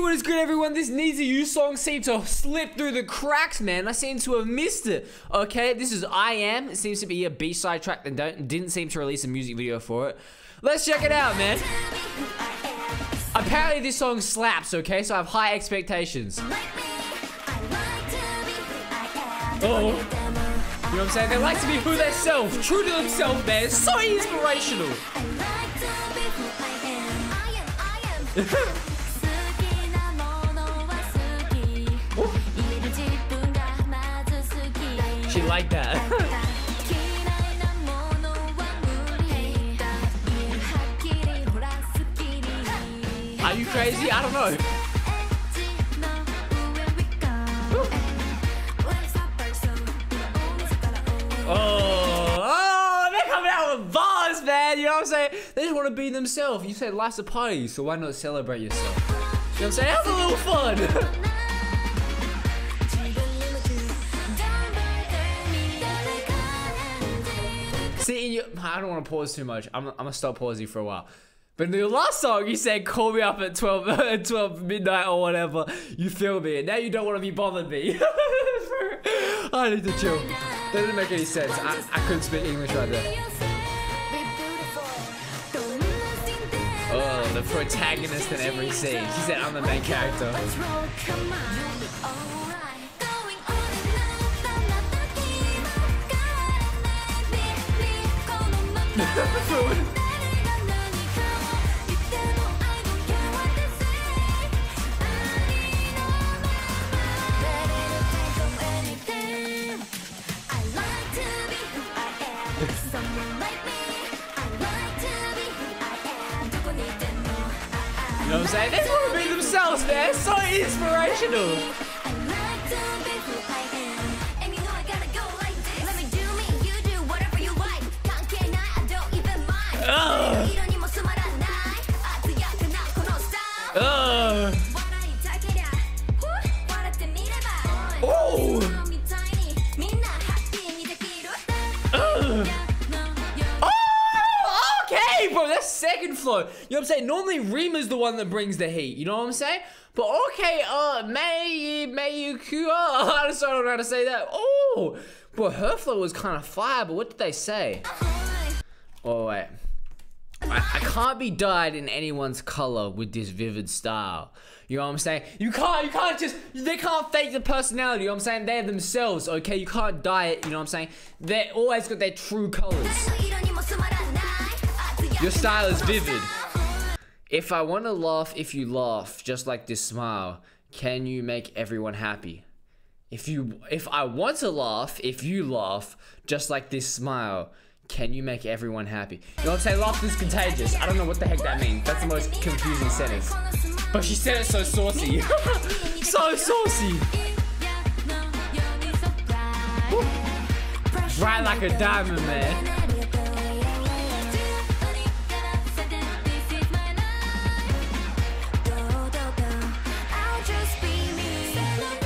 what is good, everyone? This NiziU song seemed to slip through the cracks, man. I seem to have missed it. Okay, this is I Am. It seems to be a B-side track that don't, didn't seem to release a music video for it. Let's check it out, man. Apparently, this song slaps, okay? So I have high expectations. Oh. You know what I'm saying? They like to be who they self, true to themselves, man. It's so inspirational. she like that. Are you crazy? I don't know. Oh, oh, they're coming out with bars, man. You know what I'm saying? They just want to be themselves. You said life's a party, so why not celebrate yourself? You know what I'm saying? Have a little fun. I don't want to pause too much. I'm, I'm gonna stop pausing for a while. But in the last song, you said, call me up at 12, 12 midnight or whatever. You feel me. And now you don't want to be bothered me. I need to chill. That didn't make any sense. I, I couldn't speak English right there. Oh, the protagonist in every scene. She said, I'm the main character. You know what I'm saying? They want to be themselves, man. It's so inspirational. Ugh. Oh. Ugh. Oh, okay, bro. That's second floor. You know what I'm saying? Normally, Rima's the one that brings the heat. You know what I'm saying? But okay, uh, May, May, I just don't know how to say that. Oh, but her flow was kind of fire. But what did they say? Oh wait. I, I can't be dyed in anyone's color with this vivid style. You know what I'm saying? You can't, you can't just, they can't fake the personality, you know what I'm saying? They're themselves, okay? You can't dye it, you know what I'm saying? They always got their true colors. Your style is vivid. If I want to laugh, if you laugh, just like this smile, can you make everyone happy? If you, if I want to laugh, if you laugh, just like this smile, can you make everyone happy? You know what I'm saying? Laughter is contagious. I don't know what the heck that means. That's the most confusing sentence. But she said it so saucy. so saucy. Bright like a diamond, man.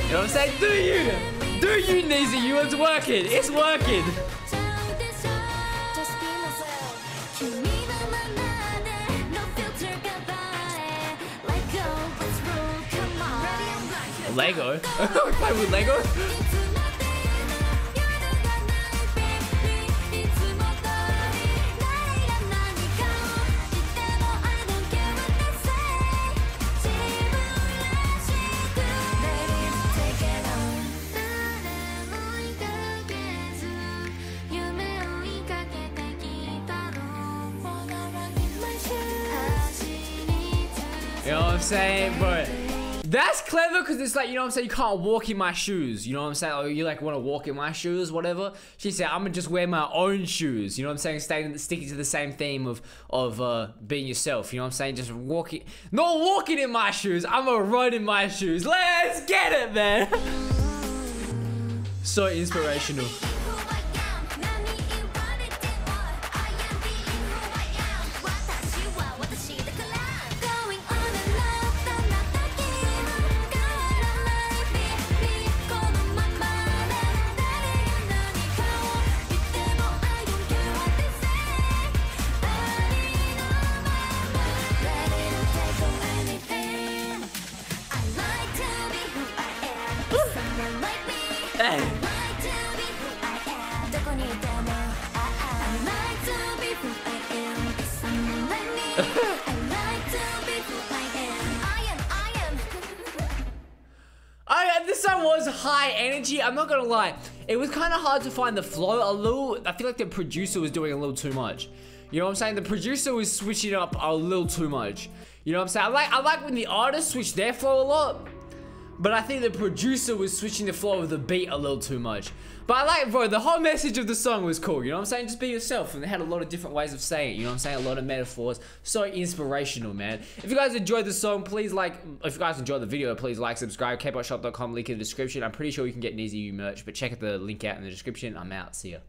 You know what I'm saying? Do you? Do you, Neezy? You, it's working. It's working. Lego? Play with Lego? You know what I'm saying? But that's clever because it's like, you know what I'm saying? You can't walk in my shoes. You know what I'm saying? Or you like want to walk in my shoes, whatever. She said, I'm going to just wear my own shoes. You know what I'm saying? Staying, sticking to the same theme of, of uh, being yourself. You know what I'm saying? Just walking. Not walking in my shoes. I'm going to run in my shoes. Let's get it, man. so inspirational. I, oh, this song was high energy. I'm not gonna lie. It was kind of hard to find the flow. A little. I feel like the producer was doing a little too much. You know what I'm saying? The producer was switching up a little too much. You know what I'm saying? I like. I like when the artists switch their flow a lot. But I think the producer was switching the flow of the beat a little too much. But I like, bro, the whole message of the song was cool. You know what I'm saying? Just be yourself. And they had a lot of different ways of saying it. You know what I'm saying? A lot of metaphors. So inspirational, man. If you guys enjoyed the song, please like, if you guys enjoyed the video, please like, subscribe, kpopshop.com, link in the description. I'm pretty sure you can get a NiziU merch, but check the link out in the description. I'm out. See ya.